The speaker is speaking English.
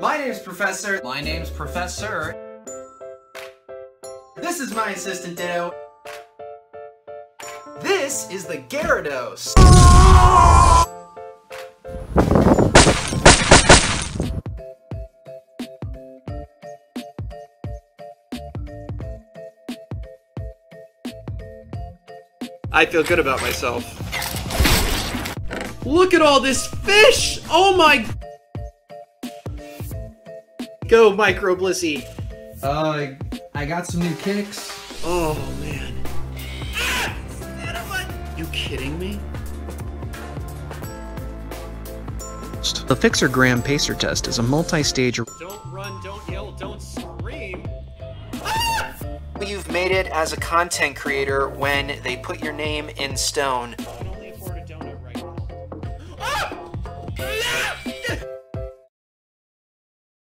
My name's Professor. My name's Professor. This is my assistant Ditto. This is the Gyarados. I feel good about myself. Look at all this fish! Oh my... Go, Micro Blissey. Uh, I got some new kicks. Oh, man. Ah, you kidding me? The FitnessGram Pacer test is a multi-stage Don't run, don't yell, don't scream. You've made it as a content creator when they put your name in stone.